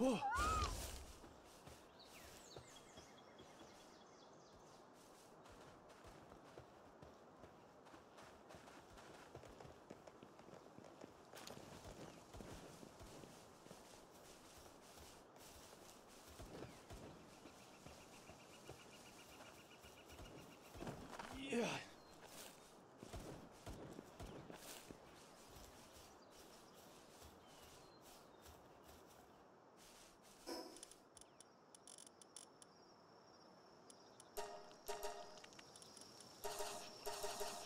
Oh. Yeah. Hey! Yeah. Wow. Hmm. Yeah. Hmm. Yep. Yep. Hmm. Oh. Ooh. Yeah. Yep. Yeah. Yep. Oh. Wow. Yeah. Oh. Yeah. Yep.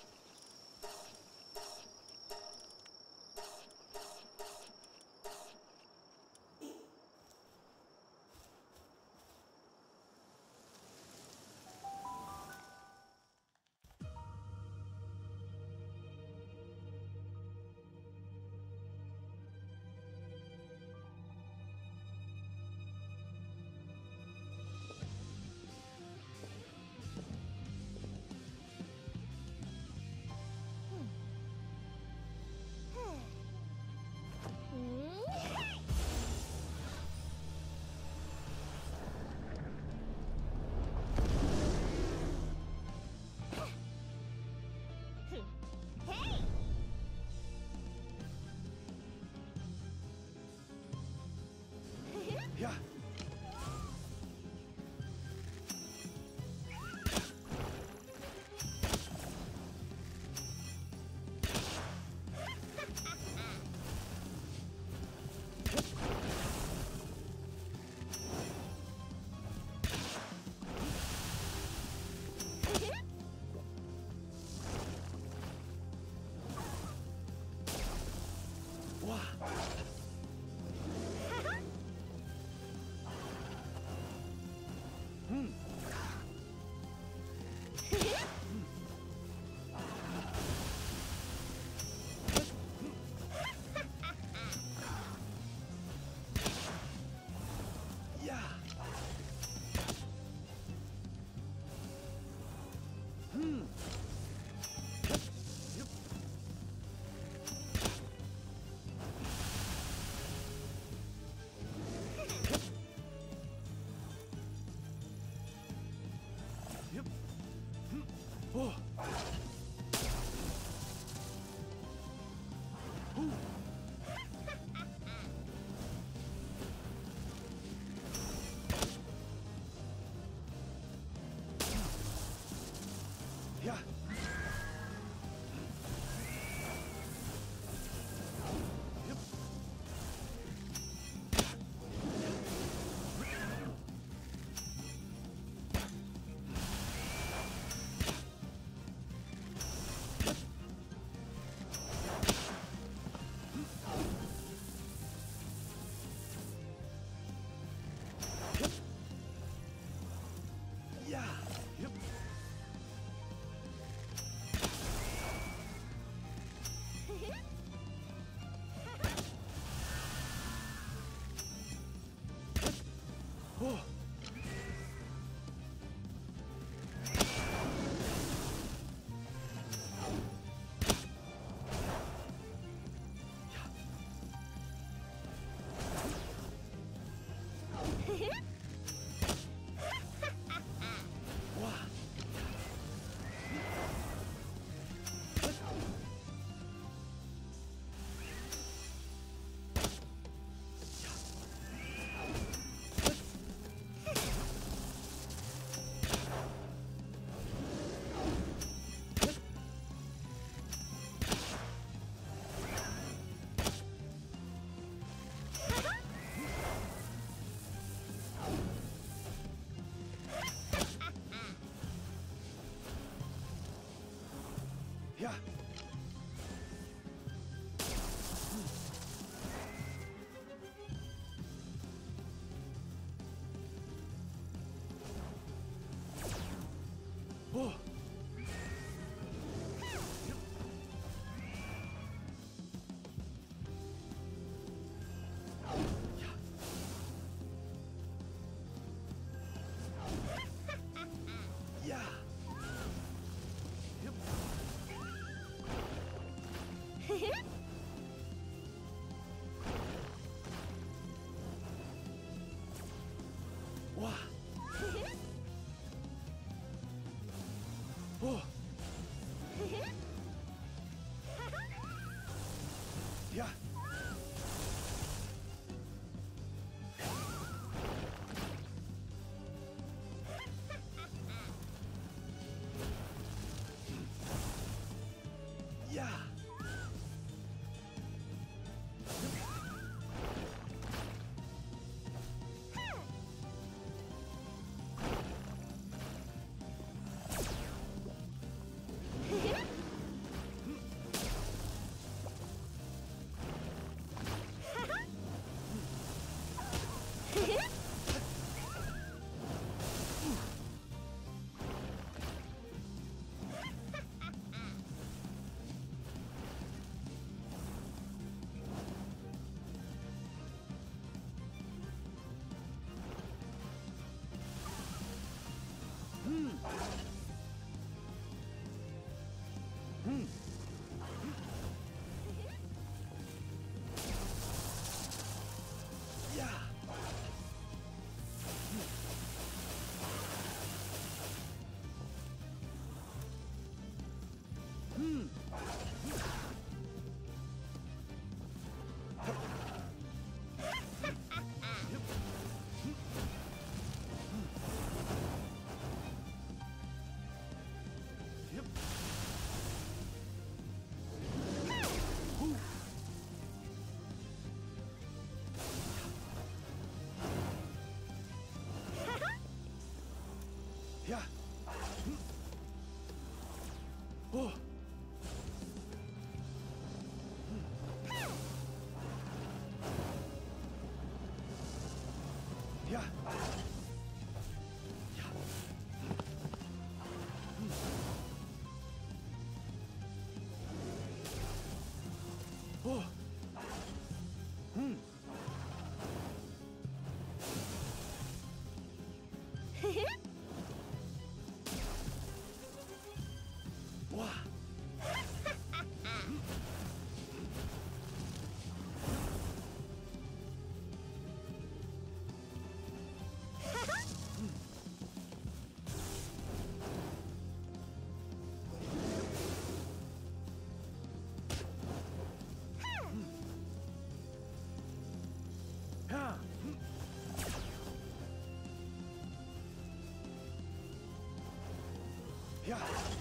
Yeah.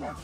Yep.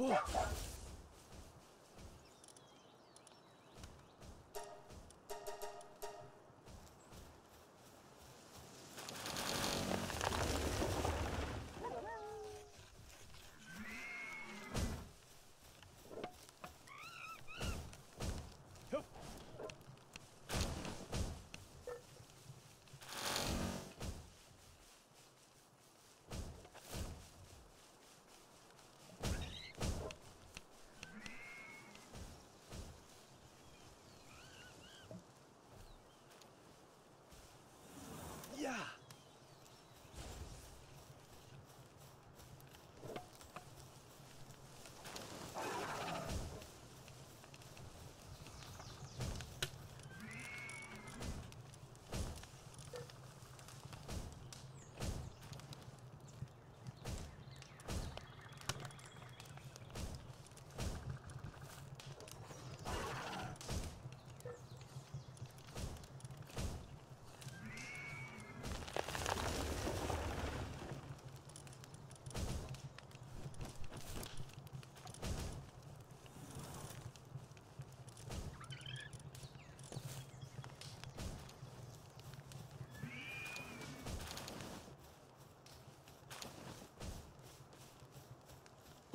Oh. Yep.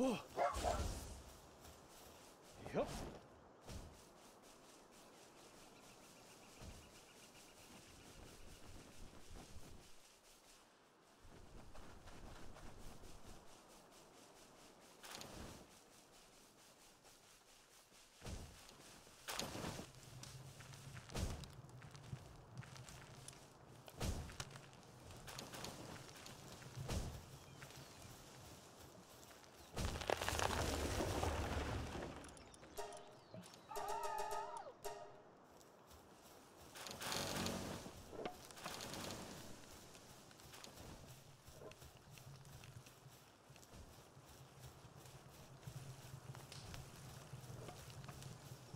Oh. Yup.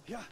Yeah.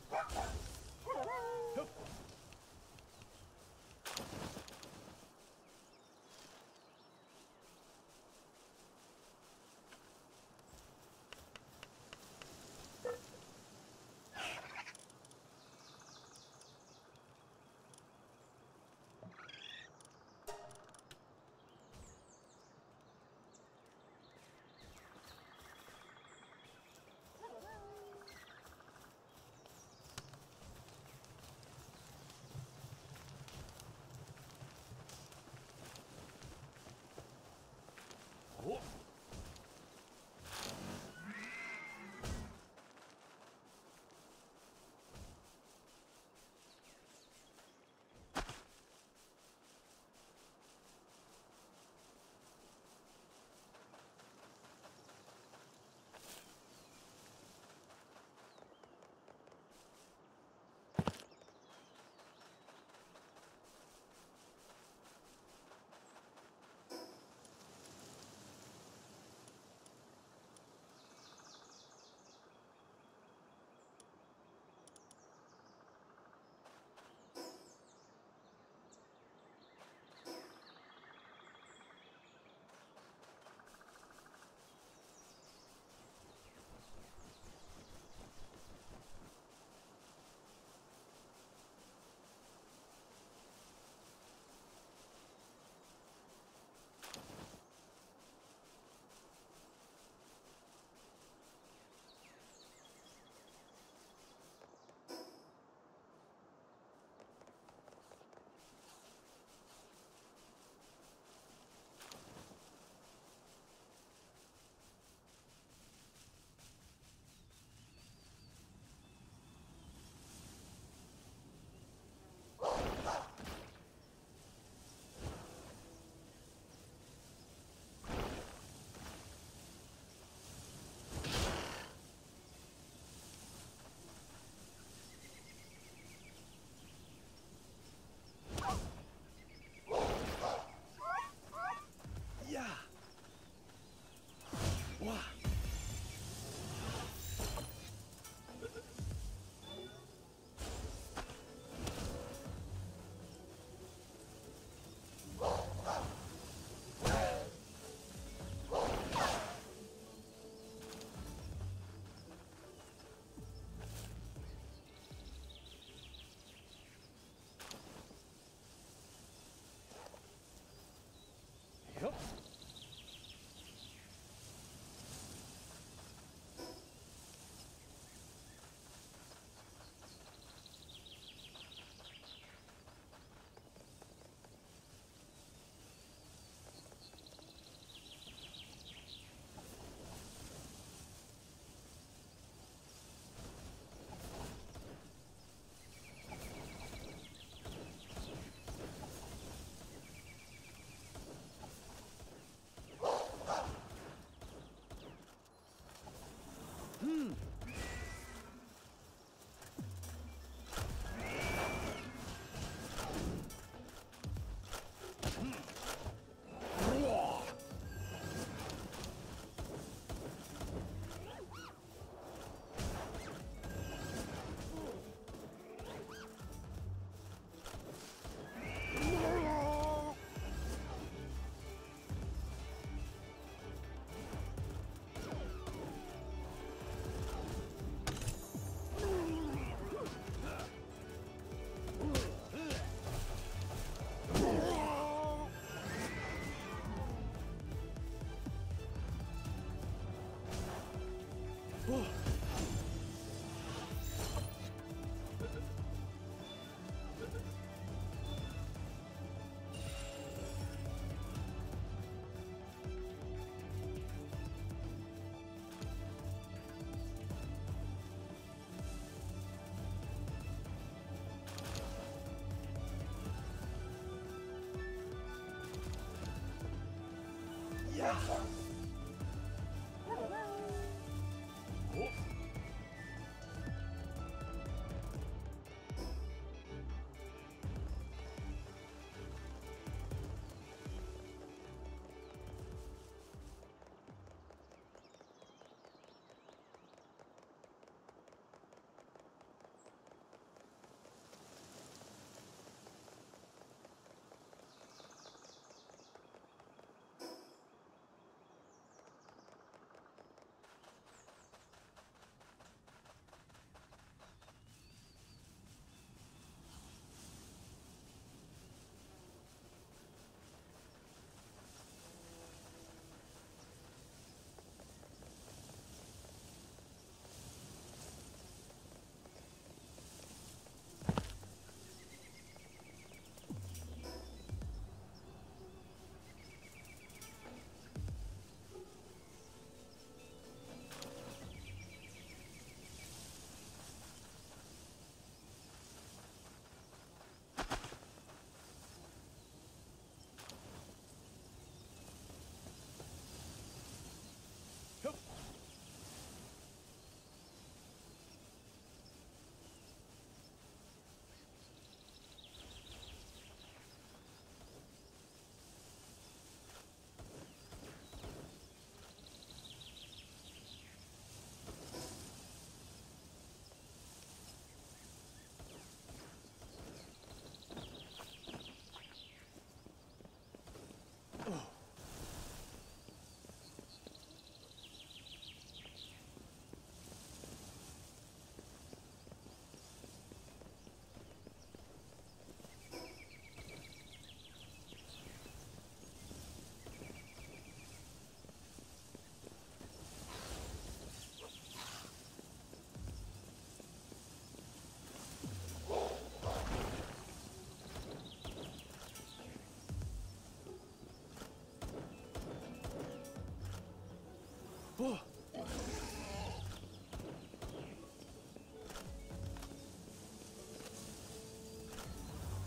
Hup.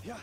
你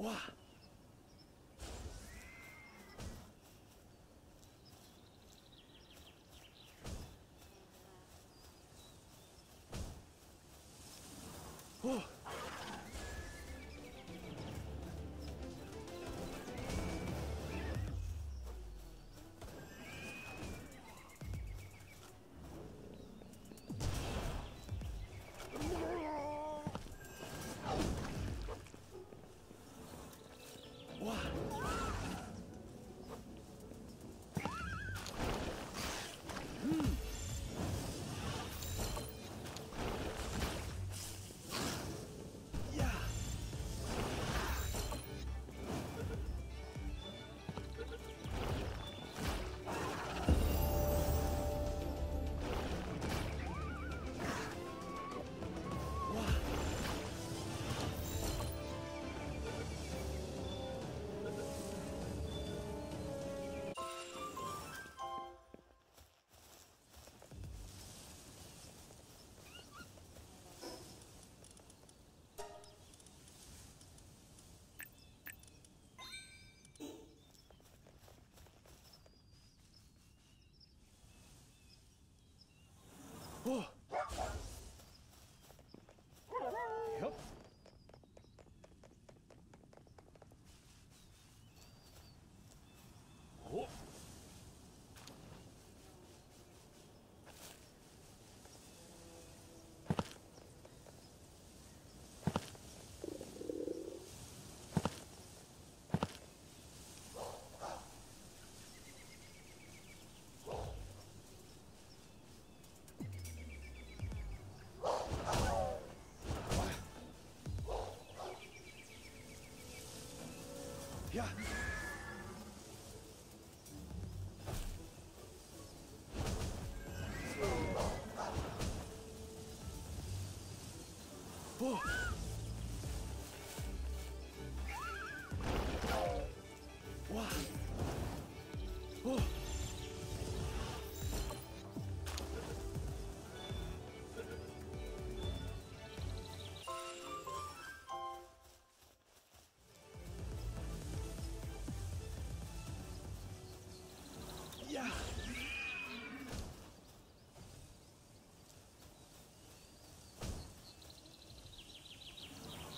哇，Ja.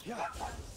Ja.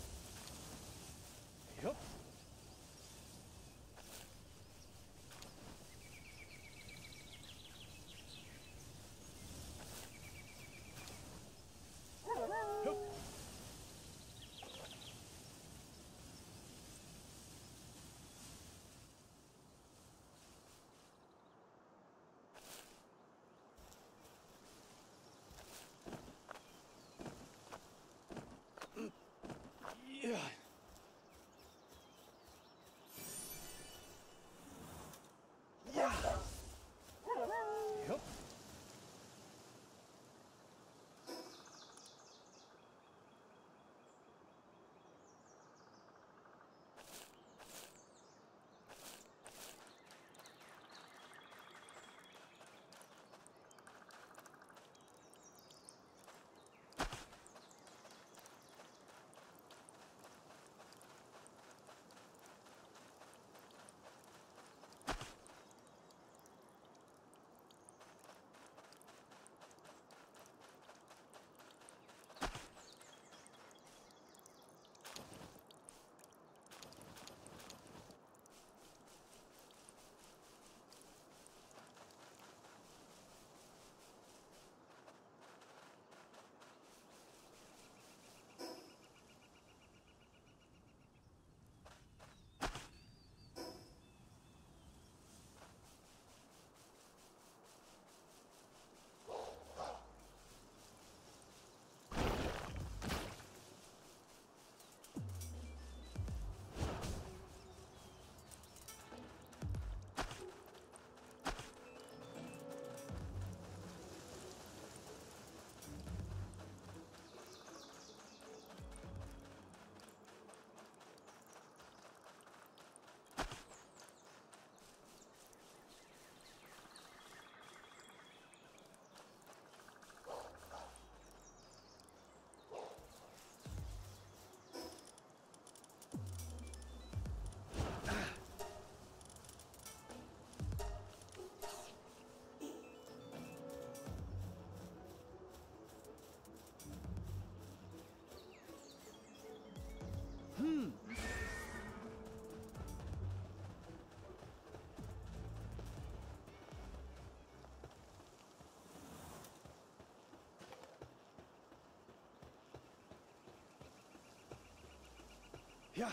Ja.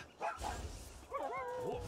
Oh.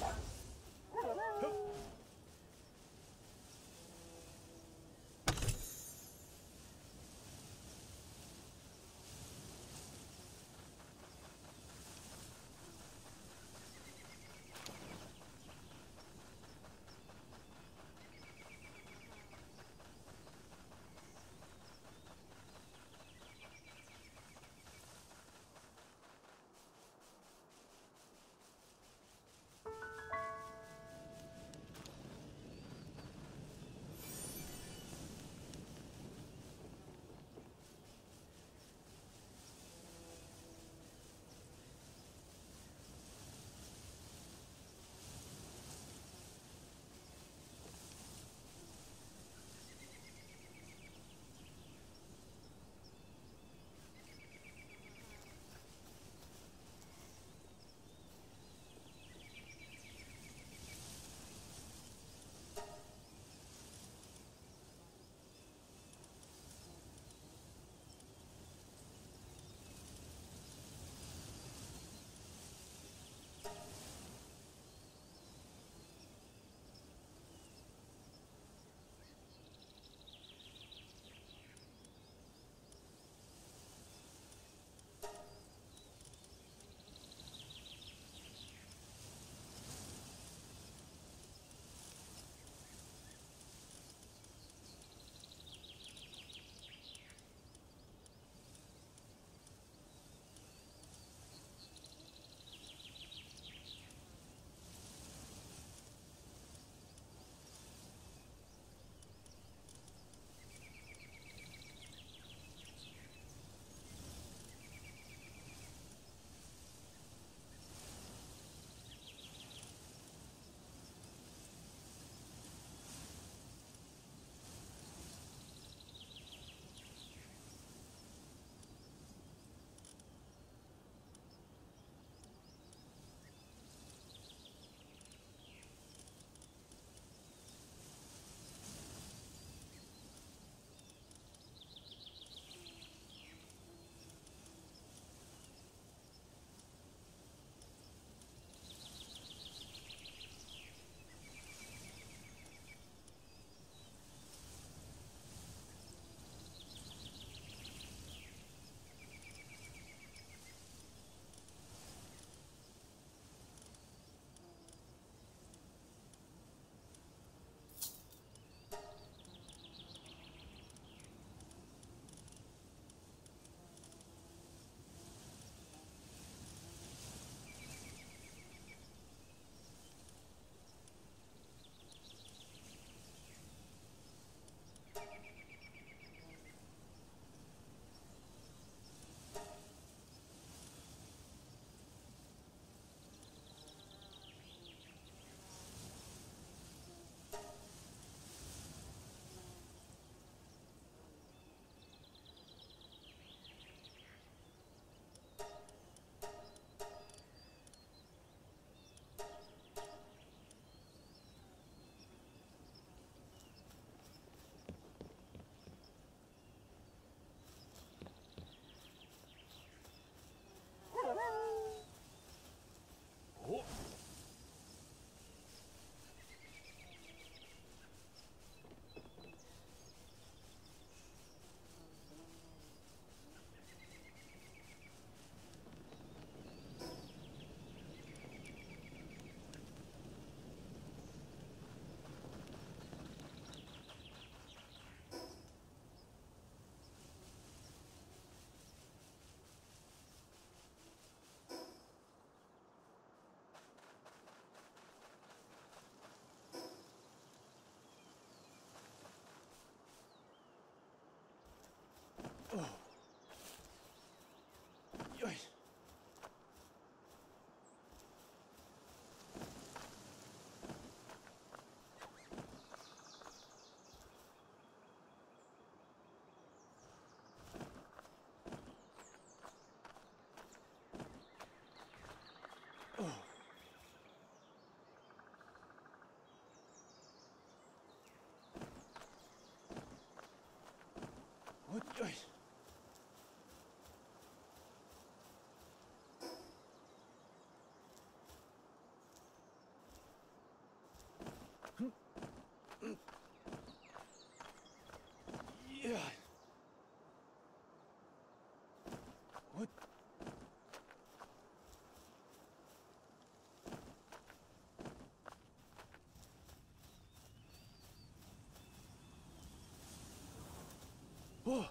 Yeah. Yeah. What? Whoa!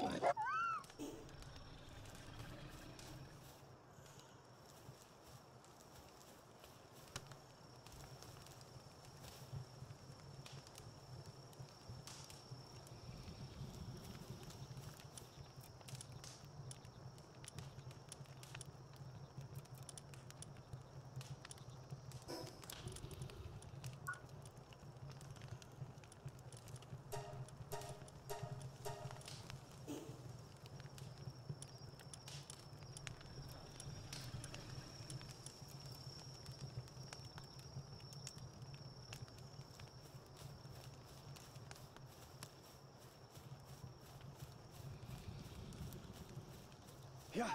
Bye. 呀，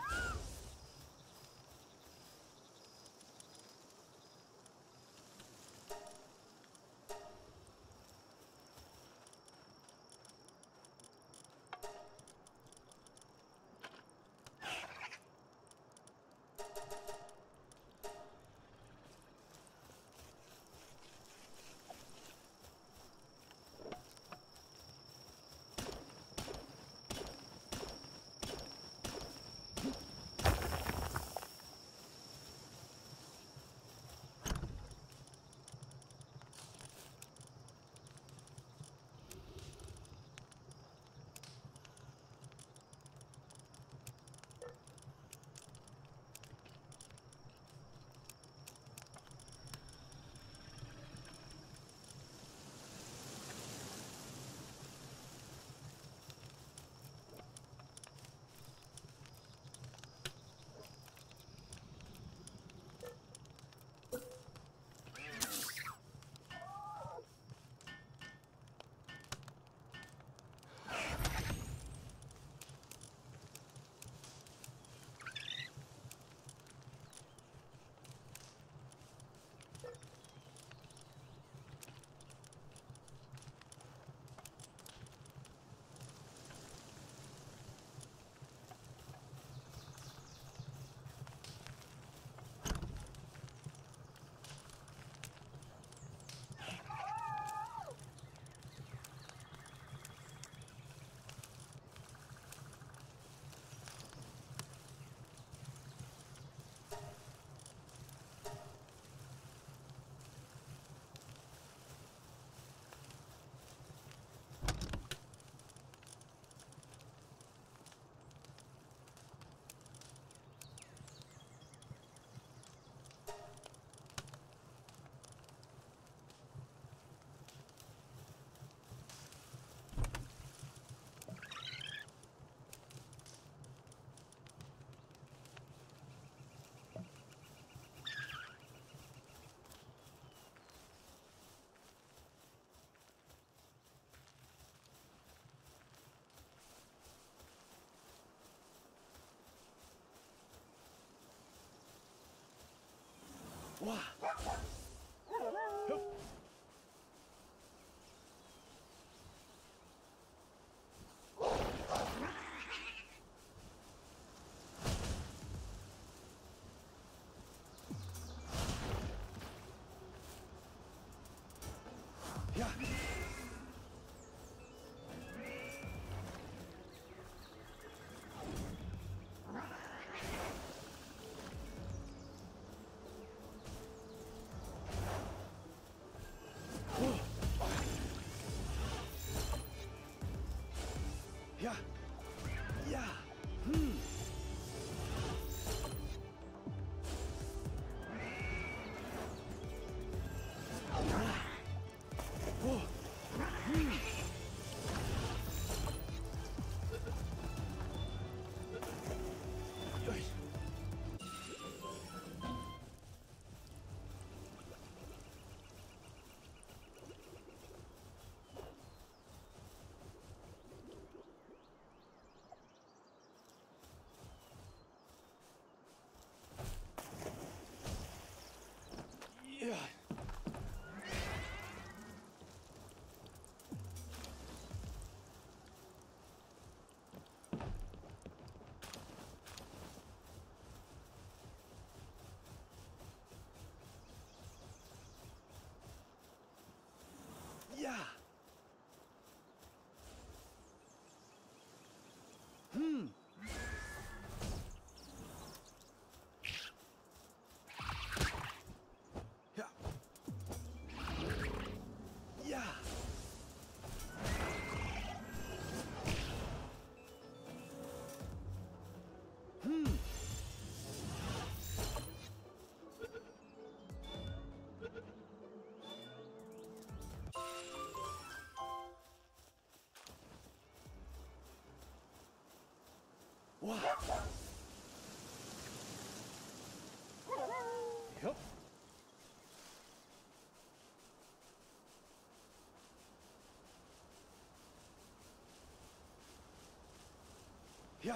哇！呀！Yep. Yeah.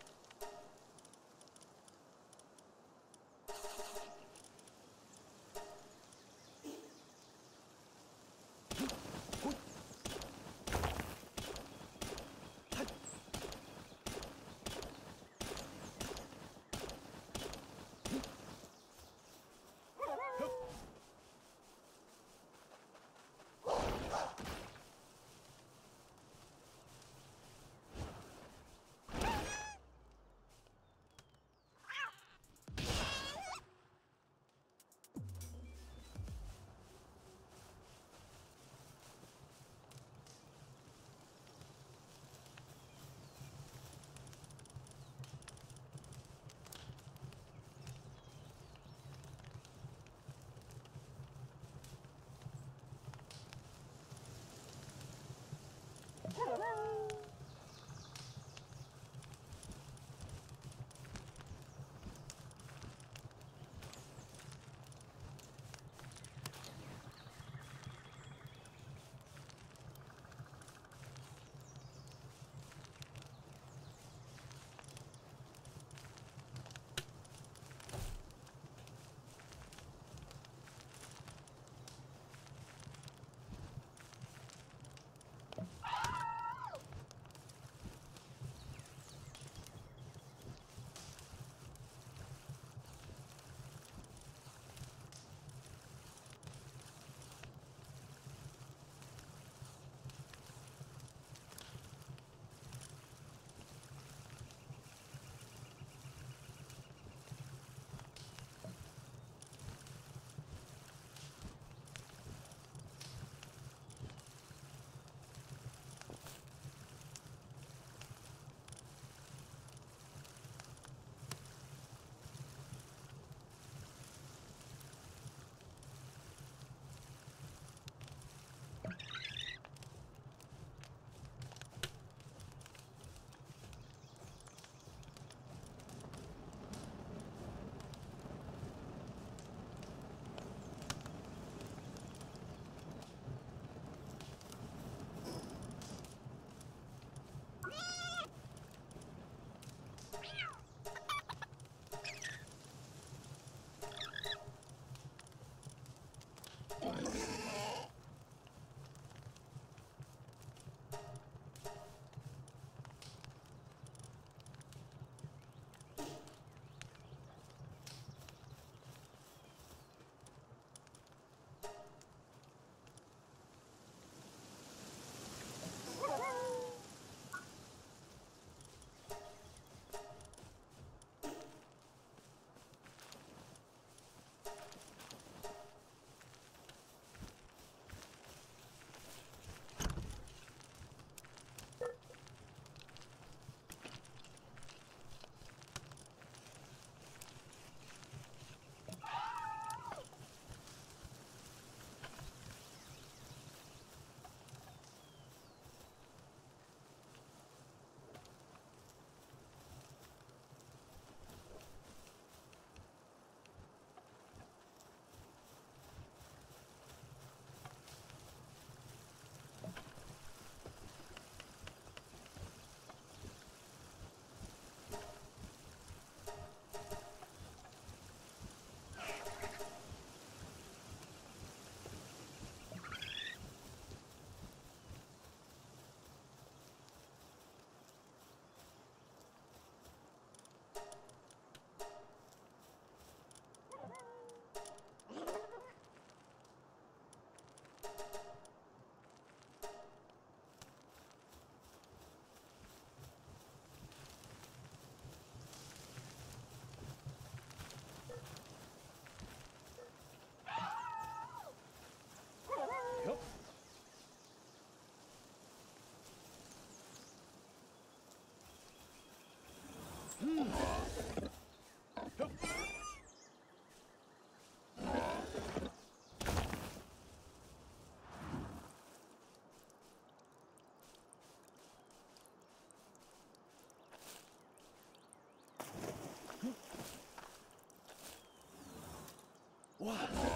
Hmm. 哇！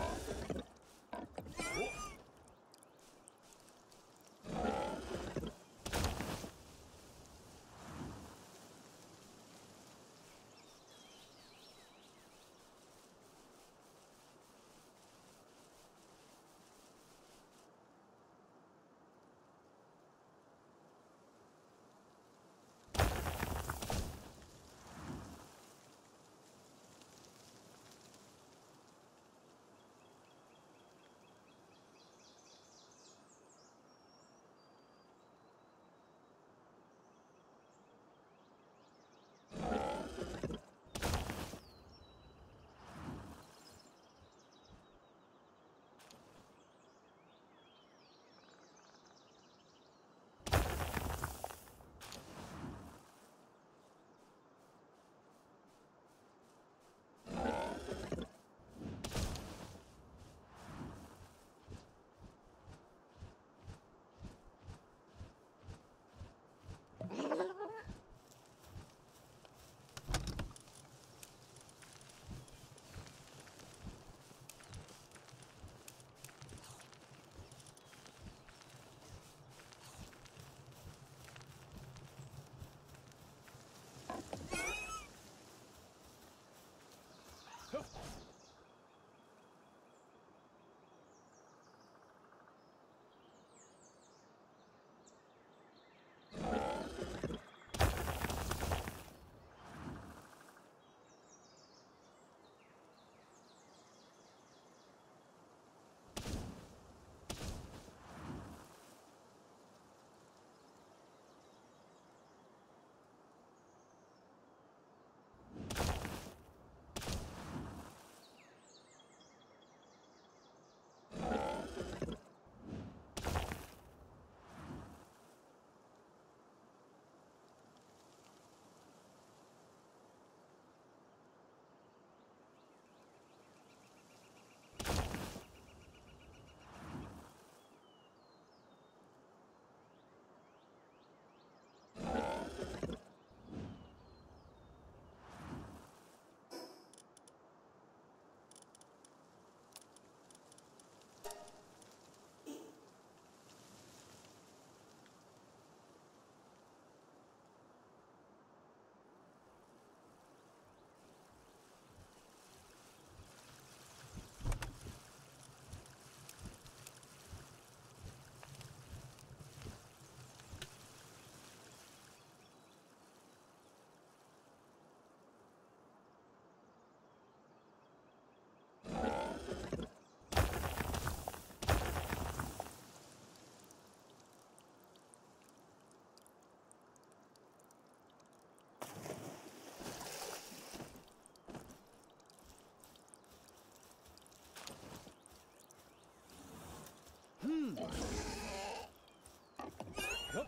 Hmm. Yep.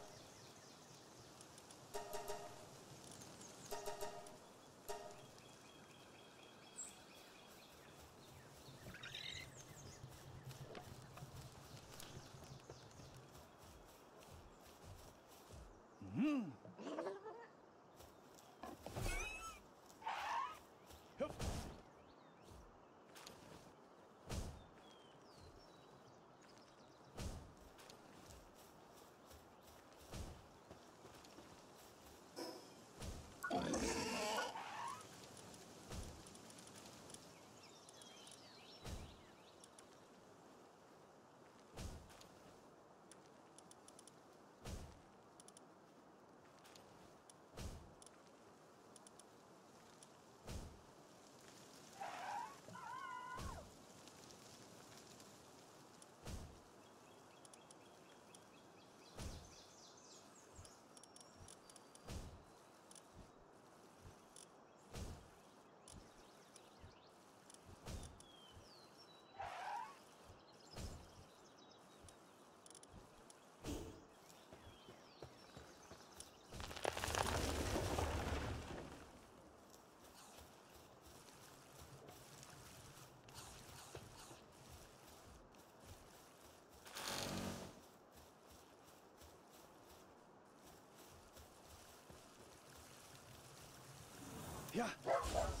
Yeah.